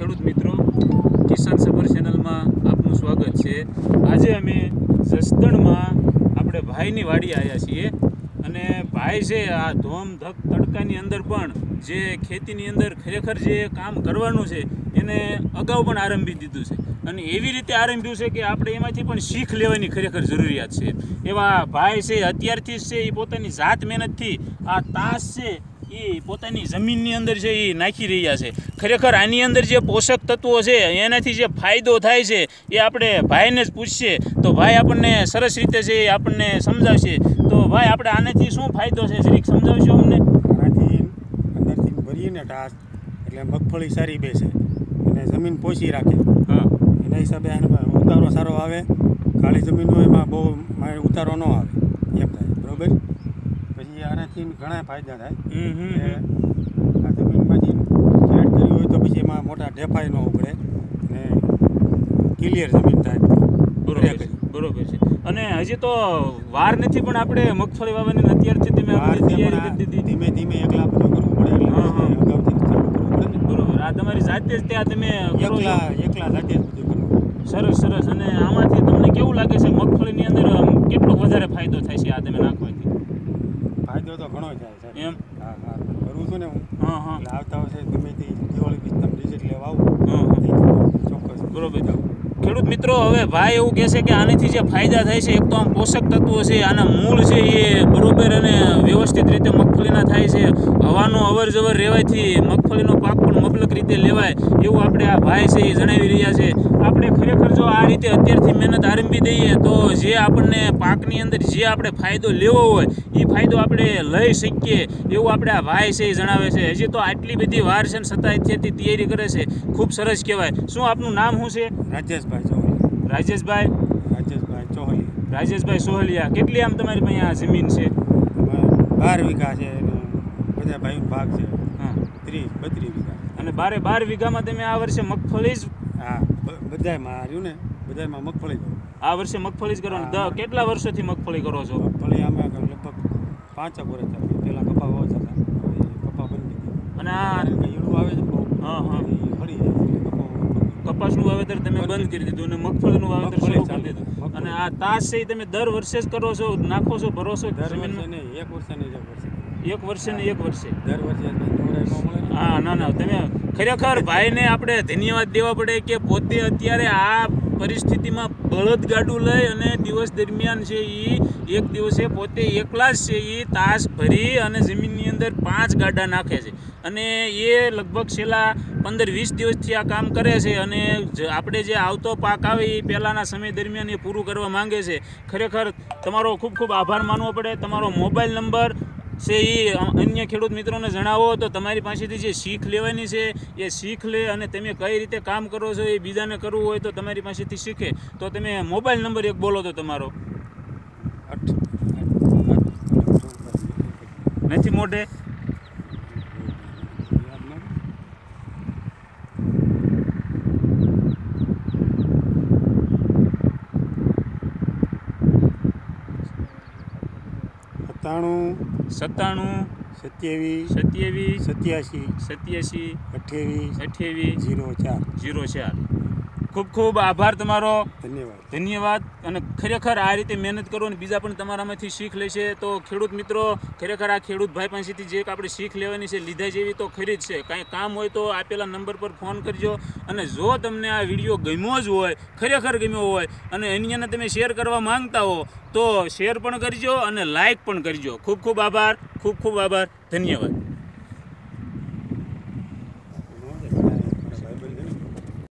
ખેડૂત મિત્રો, કિસાન સફર ચેનલમાં આપનું સ્વાગત છે. આજે અમે જસદણમાં આપણે ભાઈની વાડી આવ્યા છીએ અને ભાઈ છે આ ધોમ ધક તડકાની અંદર પણ જે ખેતીની અંદર ખરેખર જે કામ કરવાનું છે, એને અગાઉ પણ આરંભી દીધું છે. અને એવી રીતે આરંભ્યું છે કે આપણે એમાંથી પણ શીખ લેવાની ખરેખર જરૂરિયાત છે. એવા ભાઈ છે, અત્યારથી જ છે, એ પોતાની જાત મહેનતથી આ તાસ છે એ પોતાની જમીનની અંદર છે એ નાખી રહ્યા છે. ખરેખર આની અંદર જે પોષક તત્વો છે એનાથી જે ફાયદો થાય છે એ આપણે ભાઈને જ પૂછશે તો ભાઈ આપણને સરસ રીતે છે એ આપણને સમજાવશે. તો ભાઈ આપણે આનાથી શું ફાયદો છે? જરીક સમજાવશો અમને? આનાથી અંદરથી ભરીને ઢાસ એટલે મગફળી સારી બેસે. અને જમીન પોષી રાખે. હા. એના હિસાબે આને ઉતારો સારો આવે. કાળી જમીન હોય એમાં બહુ ઉતારો ન આવે. એમ થાય. બરોબર? પછી આનાથી ઘણા ફાયદા થાય. આ જમીનમાંથી ખેડ કર્યું હોય તો પછી એમાં મોટા ઢેફાઈ ન ઉગડે અને ક્લિયર જમીન થાય. બરોબર છે બરોબર છે. અને હજી તો વાર નથી પણ આપણે મગફળી વાવવાની અત્યારે અત્યારથી તમે તૈયારી કરી ધીમે ધીમે એકલા બધું કરવું પડે એટલે હા, હા. પછી અગાઉથી ચાલુ કરવું પડે ને. બરોબર. આ તમારી જાતે જ ત્યાં તમે એકલા એકલા જાતે જ બધું કરવું સરસ સરસ. અને આમાંથી તમને કેવું લાગે છે મગફળીની અંદર કેટલો વધારે ફાયદો થાય છે આ તમે નાખવાથી? સાહેબ. એમ? હા હા કરું છું ને હું. હા આવતા વર્ષે ગમે તે દિવાળી બીજ તમે રિઝલ્ટ લેવા આવું. ચોક્કસ. બરોબર ખેડૂત મિત્રો હવે ભાઈ એવું કહે છે કે આનાથી જે ફાયદા થાય છે એક તો આમ પોષક તત્વો છે આના મૂળ છે એ બરોબર અને વ્યવસ્થિત રીતે મગફળીના થાય છે. હવાનો અવર જવર રહેવાથી મગફળીનો પાક પણ મબલક રીતે લેવાય એવું આપણે આ ભાઈ છે એ જણાવી રહ્યા છે. આપણે ખરેખર જો આ રીતે અત્યારથી મહેનત આરંભી દઈએ તો જે આપણને પાકની અંદર જે આપણે ફાયદો લેવો હોય એ ફાયદો આપણે લઈ શકીએ. એવું આપણે આ ભાઈ છે એ જણાવે છે હજી તો આટલી બધી વાર છે ને છતાં અત્યારથી તૈયારી કરે છે. ખૂબ સરસ કહેવાય. શું આપનું નામ શું છે? રાજેશભાઈ ચોહલી રાજેશભાઈ? રાજેશભાઈ ચોહલિયા. રાજેશભાઈ સોહલિયા કેટલી આમ તમારી પાસે આ જમીન છે? બાર વીઘા છે બધા ભાઈ ભાગ છે. હા. ત્રીસ બત્રીસ વીઘા. અને બારે બાર વીઘામાં તમે આ વર્ષે મગફળી જ હા બધાયમાં રહ્યું ને બધાયમાં મગફળી કરું. આ વર્ષે મગફળી જ કરવાની. કેટલા વર્ષોથી મગફળી કરો છો? મગફળી આમાં લગભગ પાંચ વર્ષ થયા પહેલાં કપા ઓછા હતા કપા બંધ કરી અને આ ઈડું આવે છે બહુ. હા, હા. કરી. કપાસનું વાવેતર તમે બંધ કરી દીધું અને મગફળીનું વાવેતર શરૂ કરી દીધું. અને આ તાસ છે એ તમે દર વર્ષે જ કરો છો? નાખો છો ભરોસો જમીનમાં? એક વર્ષે નહીં એક વર્ષે. એક વર્ષે ને એક વર્ષે. દર વર્ષે. હા ના ના તમે ખરેખર ભાઈને આપણે ધન્યવાદ દેવા પડે કે પોતે અત્યારે આ પરિસ્થિતિમાં બળદગાડું લઈ અને દિવસ દરમિયાન છે એ એક દિવસે પોતે એકલા જ છે એ તાસ ભરી અને જમીનની અંદર પાંચ ગાડા નાખે છે. અને એ લગભગ છેલ્લા પંદર વીસ દિવસથી આ કામ કરે છે અને આપણે જે આવતો પાક આવે એ પહેલાંના સમય દરમિયાન એ પૂરું કરવા માંગે છે. ખરેખર તમારો ખૂબ ખૂબ આભાર માનવો પડે. તમારો મોબાઈલ નંબર છે એ અન્ય ખેડૂત મિત્રોને જણાવો તો તમારી પાસેથી જે શીખ લેવાની છે એ શીખ લે અને તમે કઈ રીતે કામ કરો છો એ બીજાને કરવું હોય તો તમારી પાસેથી શીખે. તો તમે મોબાઈલ નંબર એક બોલો તો તમારો. નથી મોઢે યાદ ન આવે? સત્તાણું સત્તાણું સત્યાવીસ સત્યાવીસ સત્યાસી સત્યાસી અઠ્યાવીસ અઠ્યાવીસ જીરો ચાર. જીરો ચાર. ખૂબ ખૂબ આભાર તમારો. ધન્યવાદ. ધન્યવાદ. અને ખરેખર આ રીતે મહેનત કરો અને બીજા પણ તમારામાંથી શીખ લેશે. તો ખેડૂત મિત્રો ખરેખર આ ખેડૂત ભાઈ પાસેથી જે આપણે શીખ લેવાની છે લીધા જેવી તો ખરી જ છે. કાંઈ કામ હોય તો આપેલા નંબર પર ફોન કરજો. અને જો તમને આ વીડિયો ગમ્યો જ હોય ખરેખર ગમ્યો હોય અને અન્યને તમે શેર કરવા માંગતા હો તો શેર પણ કરજો અને લાઇક પણ કરજો. ખૂબ ખૂબ આભાર. ખૂબ ખૂબ આભાર. ધન્યવાદ.